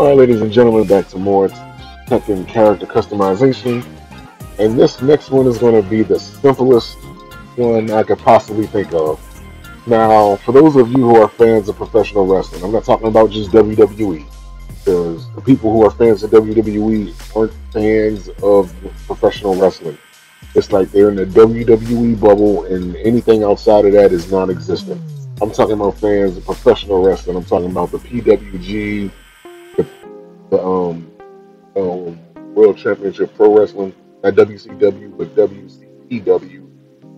All right, ladies and gentlemen, back to more Tekken character customization. And this next one is going to be the simplest one I could possibly think of. Now, for those of you who are fans of professional wrestling, I'm not talking about just WWE, because the people who are fans of WWE aren't fans of professional wrestling. It's like they're in the WWE bubble, and anything outside of that is non existent. I'm talking about fans of professional wrestling. I'm talking about the PWG, the um, um, World Championship Pro Wrestling, not WCW, but WCPW,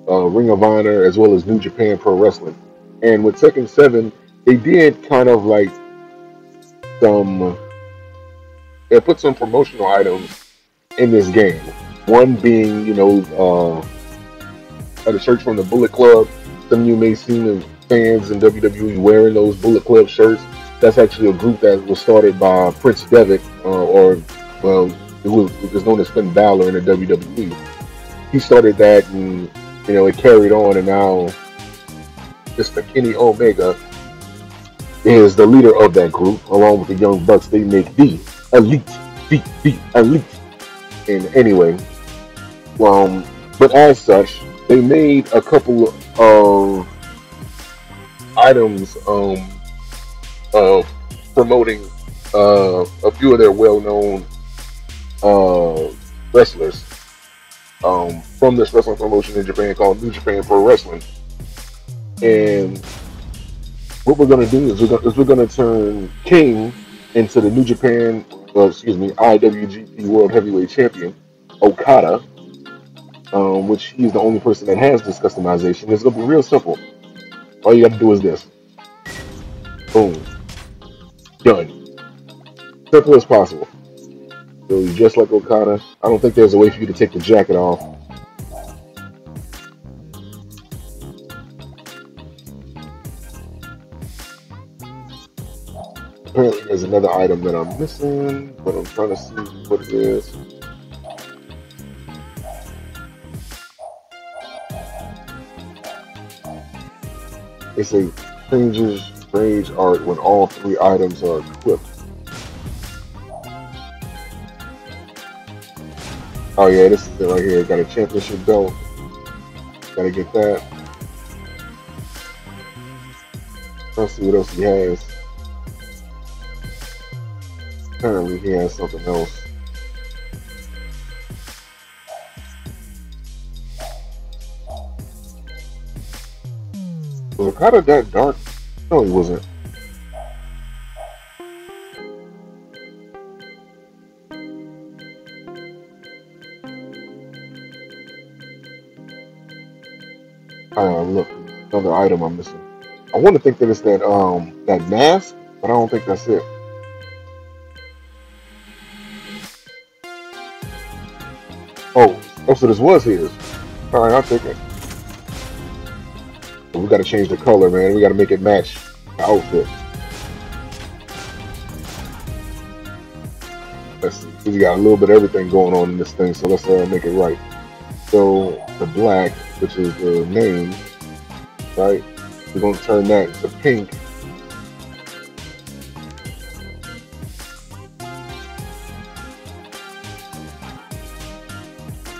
uh, Ring of Honor, as well as New Japan Pro Wrestling. And with Tekken 7, they did kind of like some, they put some promotional items in this game. One being, you know, uh, a shirt from the Bullet Club. Some of you may see the fans in WWE wearing those Bullet Club shirts. That's actually a group that was started by Prince Devitt, uh, or, well, it was, it was known as Finn Balor in the WWE. He started that and, you know, it carried on, and now Mr. Kenny Omega is the leader of that group, along with the Young Bucks. They make the elite, the, the elite. And anyway, um, but as such, they made a couple of items um, uh, promoting uh, a few of their well-known uh, wrestlers um, from this wrestling promotion in Japan called New Japan Pro Wrestling. And what we're gonna do is we're gonna, is we're gonna turn King into the New Japan, uh, excuse me, IWGP World Heavyweight Champion, Okada, um, which he's the only person that has this customization. It's gonna be real simple. All you got to do is this. Boom. Done. Simple as possible. So just like Okada, I don't think there's a way for you to take the jacket off. Apparently there's another item that I'm missing, but I'm trying to see what it is. It's a changes rage art when all three items are equipped. Oh yeah, this is it right here. Got a championship belt. Gotta get that. Let's see what else he has. Apparently he has something else. It kind of that dark? No, he wasn't. Uh, look, another item I'm missing. I want to think that it's that um that mask, but I don't think that's it. Oh, oh, so this was his. All right, I'll take it. We got to change the color, man. We got to make it match the outfit. Let's. We got a little bit of everything going on in this thing, so let's uh, make it right. So the black, which is the name, right? We're to turn that to pink.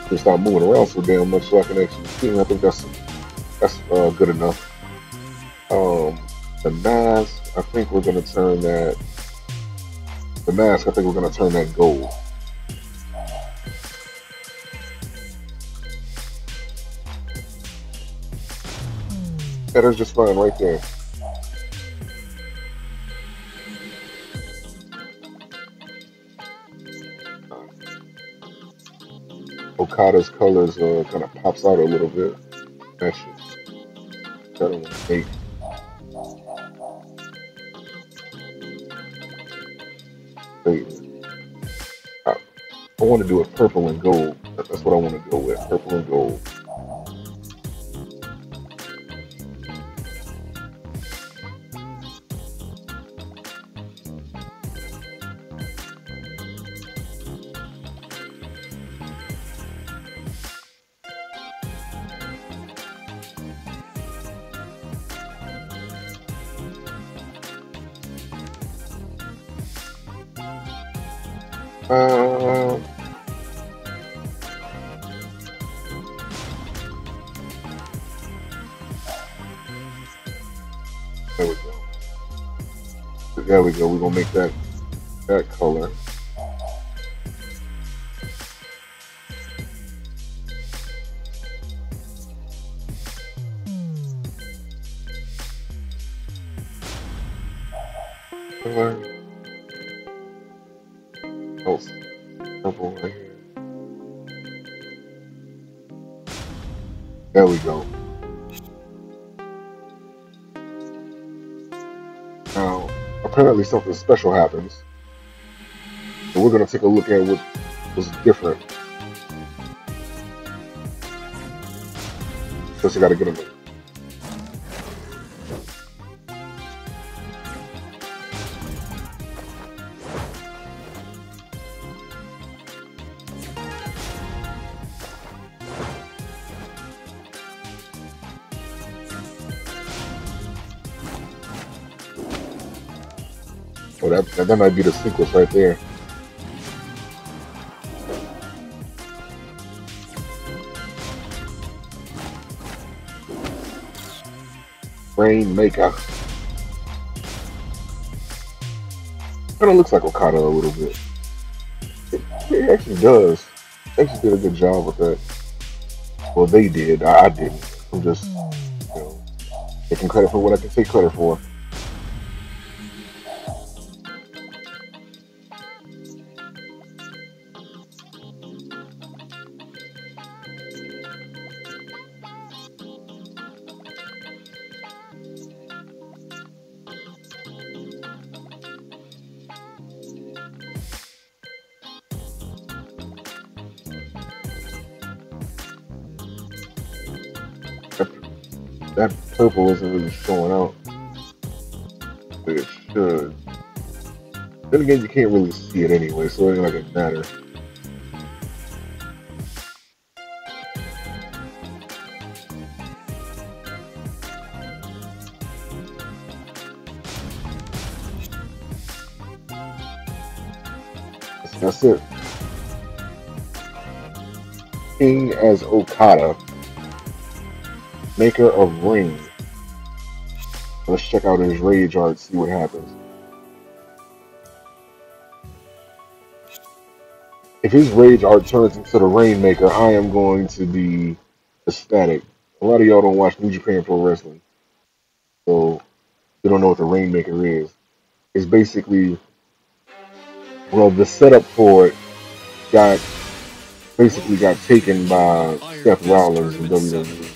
Just start moving around so damn much so I can actually see. I think that's that's uh, good enough. Um, the mask, I think we're to turn that. The mask, I think we're to turn that gold. That is just fine right there. Okada's colors uh, kind of pops out a little bit. Shit. Eight. Wait. I, I want to do it purple and gold. That's what I want to go with. Purple and gold. There we go. There we go. We're gonna make that that. Color. There we go. Now, apparently something special happens. So we're gonna take a look at what was different. First, I gotta get them. Oh, that that might be the sequence right there. Rainmaker. Kind of looks like Okada a little bit. It, it actually does. They actually did a good job with that. Well, they did. I, I didn't. I'm just, you know, taking credit for what I can take credit for. That purple isn't really showing out, but it should. Then again, you can't really see it anyway, so it ain't like it matter. That's it. King as Okada, maker of Ring. Let's check out his rage art, see what happens. If his rage art turns into the Rainmaker, I am going to be ecstatic. A lot of y'all don't watch New Japan Pro Wrestling, so you don't know what the Rainmaker is. It's basically, well, the setup for it got basically got taken by Seth Rollins in WWE.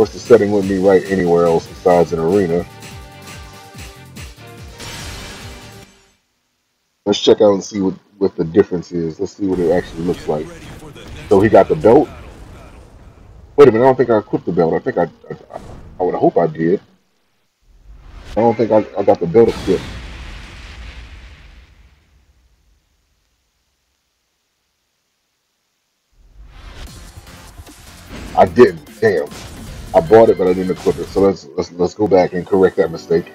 Course, the setting wouldn't be right anywhere else besides an arena. Let's check out and see what, what the difference is. Let's see what it actually looks like. So he got the belt. Wait a minute, I don't think I equipped the belt. I think I, I, I would hope I did. I don't think I, I got the belt equipped. I didn't. Damn. I bought it, but I didn't equip it. So let's let's let's go back and correct that mistake.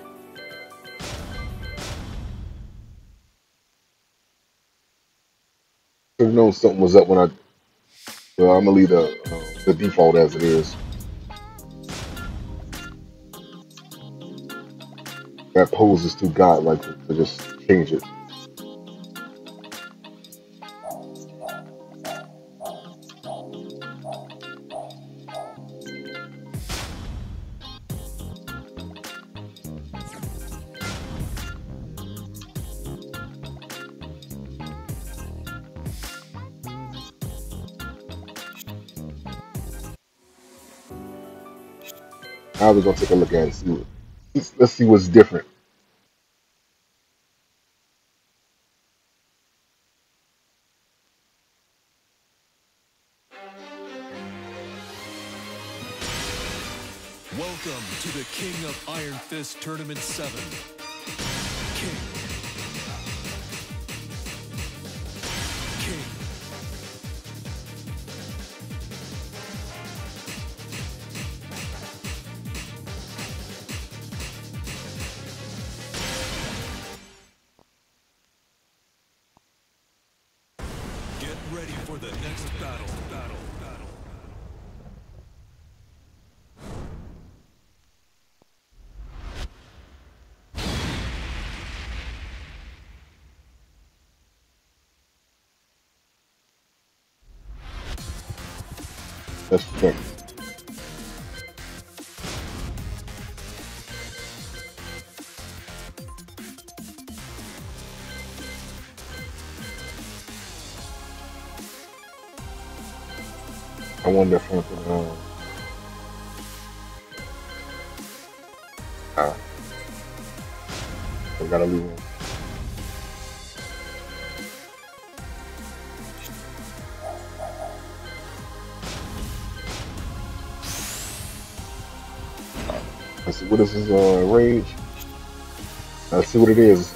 Should have known something was up when I. Well, I'm gonna leave the uh, the default as it is. That pose is too godlike to to just change it. Now we're gonna take a look at it. See what, let's, let's see what's different. Welcome to the King of Iron Fist Tournament 7. For the next battle. Battle. Let's check. Wonder if something. Uh, ah, I gotta leave him. Let's see what is his uh, rage. Let's see what it is.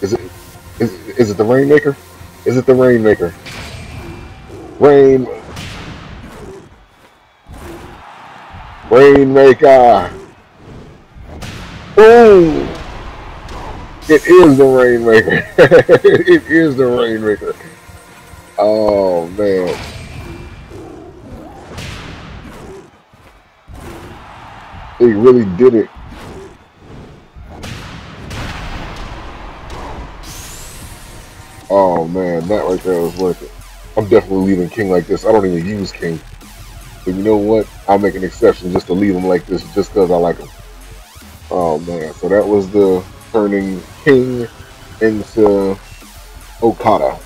Is it is, is it the Rainmaker? Is it the Rainmaker? Rain Rainmaker. Boom! It is the Rainmaker. it is the Rainmaker. Oh man. He really did it. Oh man, that right there was worth it. I'm definitely leaving King like this. I don't even use King. You know what? I'll make an exception just to leave him like this just because I like him. Oh man, so that was the turning King into Okada.